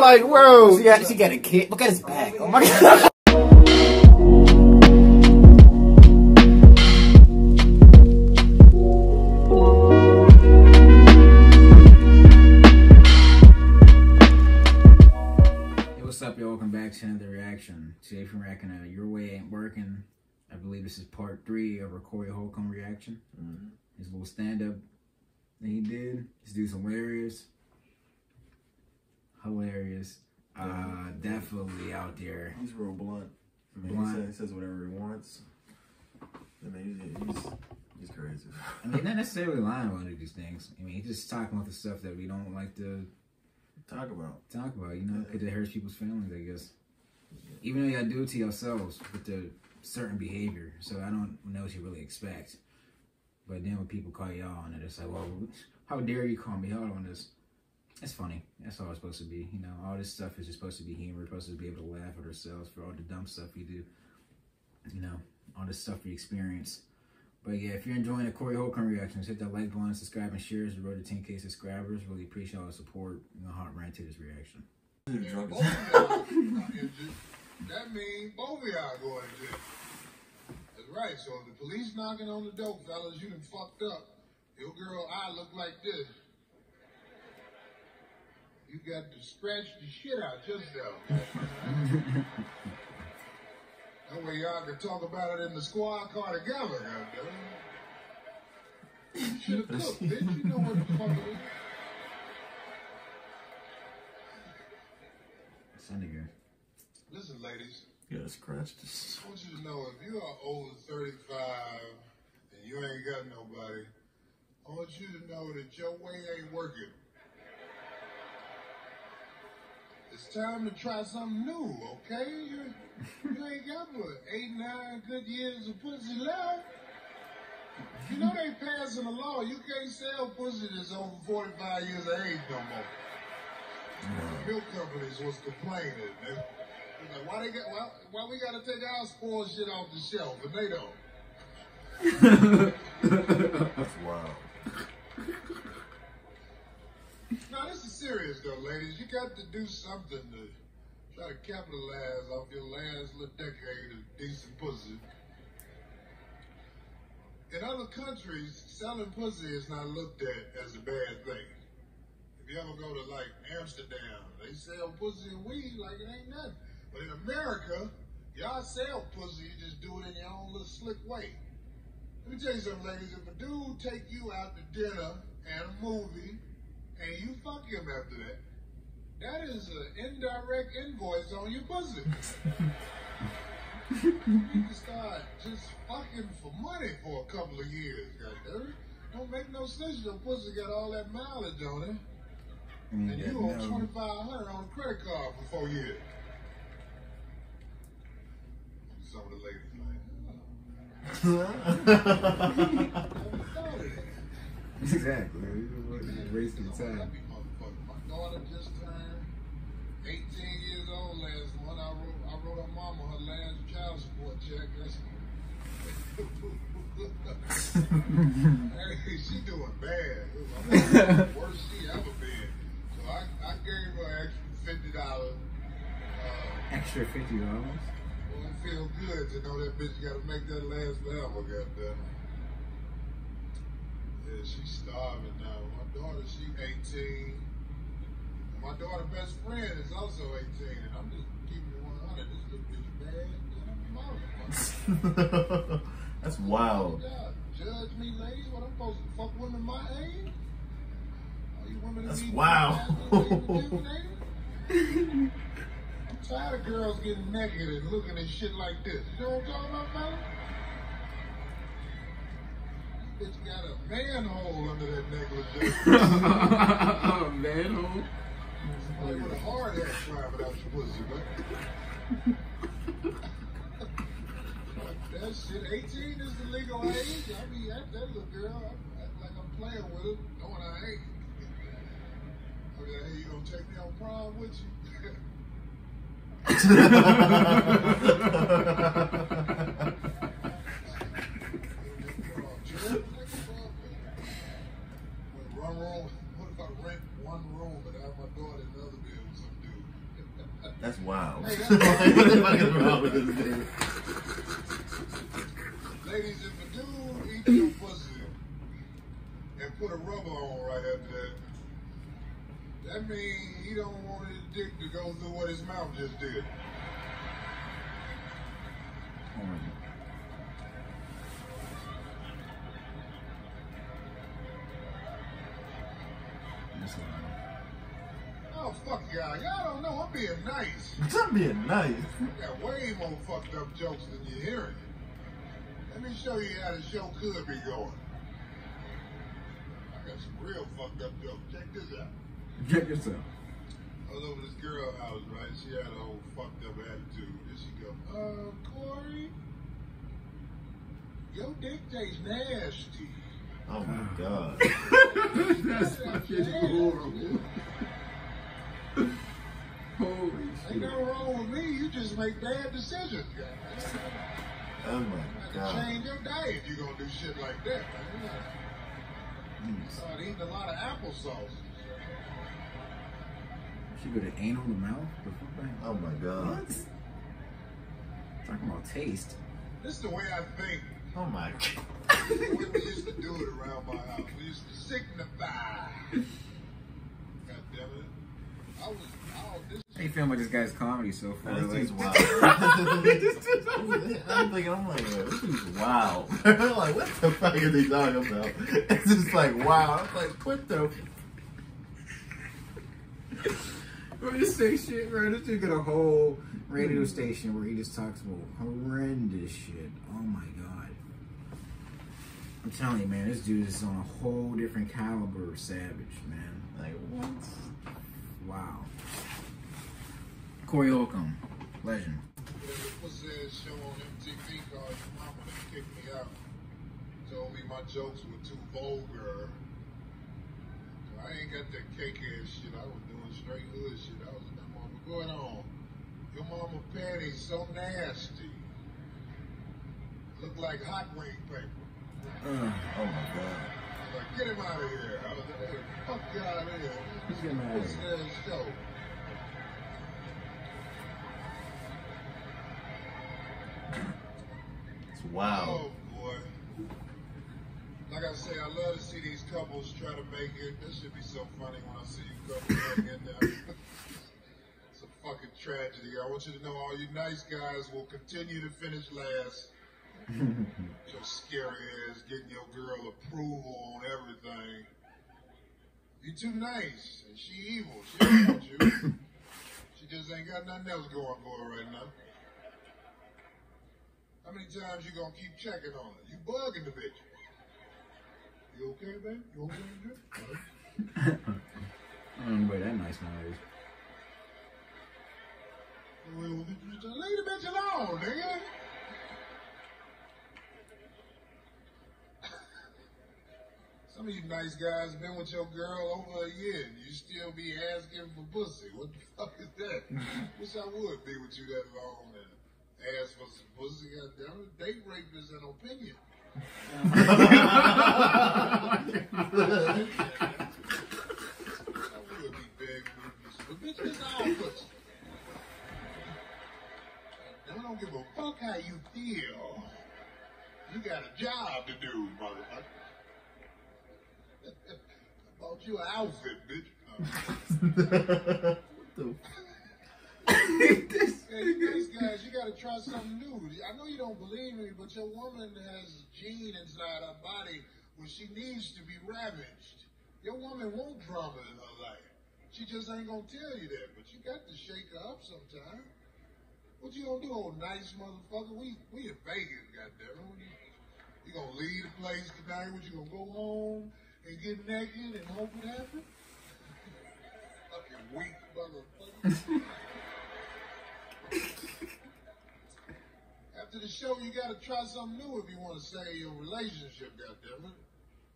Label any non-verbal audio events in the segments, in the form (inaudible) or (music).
like, bro, she got, she got a kid. Look at his back. Oh my god. Hey, what's up, y'all? Welcome back to another reaction. Today from reacting uh, Your Way Ain't Working. I believe this is part three of our Corey Holcomb reaction. His little stand-up that he did. This dude's hilarious. Hilarious. Uh, definitely out there. He's real blunt. I mean, Blunt. He, says, he says whatever he wants. I mean, he's, he's, he's crazy. I mean, not necessarily lying about any of these things. I mean, he's just talking about the stuff that we don't like to Talk about. talk about, you know, because it hurts people's feelings, I guess. Even though you gotta do it to yourselves with the certain behavior, so I don't know what you really expect. But then when people call y'all on it, it's like, well, how dare you call me out on this? It's funny. That's all it's supposed to be. You know, all this stuff is just supposed to be humor. We're supposed to be able to laugh at ourselves for all the dumb stuff we do. You know, all this stuff we experience. But yeah, if you're enjoying the Corey Holcomb reactions, hit that like button, subscribe, and share as the road to 10k subscribers. Really appreciate all the support. You know, hot rant to this reaction. He's drunk Both as of y'all in jail. (laughs) That means both of y'all going to jail. That's right. So if the police knocking on the door, fellas, you done fucked up. Your girl I look like this. You got to scratch the shit out yourself. (laughs) that way y'all can talk about it in the squad car together, goddamn. You should have cooked, bitch. You know what the fuck it is. Sunday girl. Listen, ladies. You gotta scratch this. I want you to know if you are over 35 and you ain't got nobody, I want you to know that your way ain't working. It's time to try something new, okay? You, you ain't got but eight, nine good years of pussy left. You know they passing a law. You can't sell pussy that's over 45 years of age no more. Milk companies was complaining. They, like, why they got why, why we gotta take our spoiled shit off the shelf and they don't? (laughs) That's wild. Now this is serious though, ladies. You got to do something to try to capitalize off your last little decade of decent pussy. In other countries, selling pussy is not looked at as a bad thing. If you ever go to like Amsterdam, they sell pussy and weed like it ain't nothing. But in America, y'all sell pussy, you just do it in your own little slick way. Let me tell you something, ladies. If a dude take you out to dinner and a movie, and you fuck him after that, that is an indirect invoice on your pussy. you can start just fucking for money for a couple of years, goddammit. Don't make no sense your pussy got all that mileage on it, mean, and you owe no. twenty five hundred on a credit card for four years. Some of the ladies like, (laughs) exactly. Just wasting time. My daughter just turned 18 years old last month. I wrote, I wrote her mama her last child support check. That's (laughs) hey, she doing bad. I mean, the worst she ever been. So I, I gave her extra fifty dollars. Uh, Extra fifty dollars. well, it feel good to know that bitch got to make that last forever. Goddamn. She's starving now. My daughter, she 18. And my daughter's best friend is also 18. And I'm just keeping it 100. This little bitch bad. Motherfucker. (laughs) That's wild. Judge me, ladies. What I'm supposed to fuck women my age? All you women That's wild. I'm tired of girls getting naked and looking at shit like this. You know what I'm talking about, bitch got a manhole under that (laughs) necklace. Manhole. Like with a hard hat flying without your pussy, man. that shit, 18 is the legal age. I mean, that, that little girl, I act like I'm playing with her, knowing I ain't. Oh, okay, hey, you gonna take me on prom with you? (laughs) (laughs) That's wild. Hey, what that's the fuck is wrong with this dude? Ladies, if a dude eats your pussy and put a rubber on right after that, that means he don't want his dick to go through what his mouth just did. Oh Oh, fuck y'all. Y'all don't know I'm being nice. I'm being nice. I got way more fucked up jokes than you're hearing. Let me show you how the show could be going. I got some real fucked up jokes. Check this out. Check yourself. I was over this girl house, right? She had a whole fucked up attitude. Then she go, uh, Corey, your dick tastes nasty. Oh my god. (laughs) (laughs) That's fucking horrible. Holy Ain't shit. nothing wrong with me. You just make bad decisions. goddamn. Oh my You have to god. change your diet. You gonna do shit like that. Man. Mm. Start eating a lot of applesauce. She go to anal in the mouth? The fuck that? Oh my god. What? Talking about taste. This is the way I think. Oh my (laughs) god. The we used to do it around my house. We used to signify. (laughs) God damn it. I was, oh, this How you feeling about this guy's comedy so far? This dude's wild. (laughs) I'm thinking, I'm like, this dude's wild. (laughs) I'm like, what the fuck are they talking about? It's just like, wow. I'm like, what the? Bro, this (laughs) say shit, bro. This dude got a whole radio hmm. station where he just talks about horrendous shit. Oh my god. I'm telling you, man, this dude is on a whole different caliber of savage, man. Like, what? Wow. Corey Holcomb, legend. was that show on MTV called Your Mama that kicked me out. Told me my jokes were too vulgar. I ain't got that cake ass shit. I was doing straight hood shit. I was that mama going on. Your mama panties so nasty. Look like hot wing paper. Uh, Oh my god. I was like, get him out of here. I was like, fuck out of here. Let's get him out of What's here. Wild. Oh boy. Like I say, I love to see these couples try to make it. This should be so funny when I see you couples hang in there. (laughs) It's a fucking tragedy. I want you to know all you nice guys will continue to finish last. (laughs) Your scary ass getting your girl approval on everything. You're too nice, and she evil. She don't want you. (coughs) She just ain't got nothing else going for her right now. How many times you gonna keep checking on her? You bugging the bitch. You okay, babe? You okay, babe? I don't know anybody that nice nowadays. Well, well, Leave the bitch alone, nigga. Some of you nice guys been with your girl over a year and you still be asking for pussy. What the fuck is that? (laughs) Wish I would be with you that long and ask for some pussy. God damn it. Date rape is an opinion. I would be big but bitch, this all pussy. I don't give a fuck how you feel. You got a job to do, motherfucker. (laughs) I bought you an outfit, bitch. (laughs) Uh, what the? Hey, these gotta try something new. I know you don't believe me, but your woman has gene inside her body where she needs to be ravaged. Your woman won't drama in her life. She just ain't gonna tell you that, but you got to shake her up sometime. What you gonna do, old nice motherfucker? We we in Vegas, goddammit. You, you gonna leave the place tonight? What you gonna go home and get naked and hope it happens? (laughs) Fucking weak motherfucker. (laughs) After the show, you gotta try something new if you want to save your relationship, goddammit.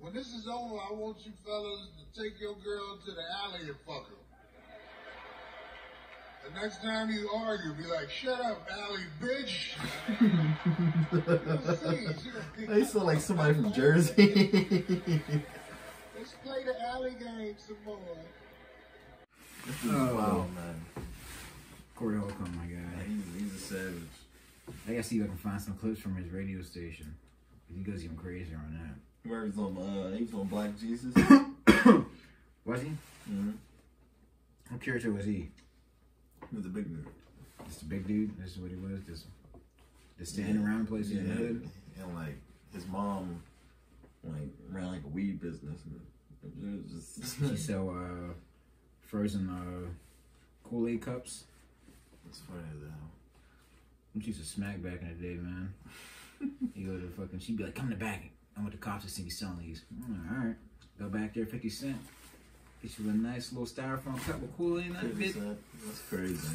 When this is over, I want you fellas to take your girl to the alley and fuck her. The next time you argue, be like, shut up, alley bitch. (laughs) You'll see, she gonna They sound like somebody from Jersey. (laughs) Let's play the alley game some more. this is Oh. wild, man. Corey I gotta see if I can find some clips from his radio station. He goes even crazier on that. Where he's on, uh, he was on Black Jesus. (coughs) Was he? mm-hmm. What character was he? He was a big dude. Just a big dude. This is what he was. Just, just standing around places in the hood. And like his mom, like ran like a weed business. And it was She just. sell uh, frozen uh, Kool Aid cups. That's funny as hell. She used to smack back in the day, man. (laughs) you go to the fucking, she'd be like, come to the back. I want the cops to see me selling these. Like, all right. Go back there, 50 cent. Get you a nice little styrofoam cup of Kool Aid in that bitch. That's crazy.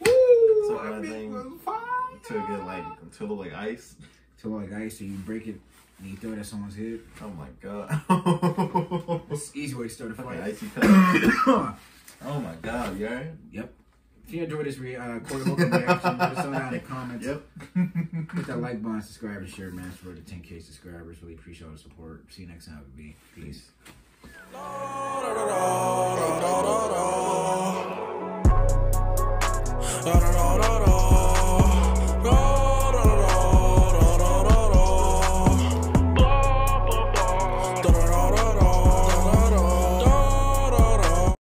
Woo! So that that bitch thing- was fire. Until it get like until like ice. Till like ice, so you break it and you throw it at someone's head. Oh my god. It's easy way to start a Fucking fight. icy cup. (coughs) Oh my god, you alright? yep. If you enjoyed this re- uh, Corey Holcomb reaction, let us know down in the comments. Yep. Hit that like button, subscribe, and share, man, for the 10k subscribers. Really appreciate all the support. See you next time, be Peace. Da.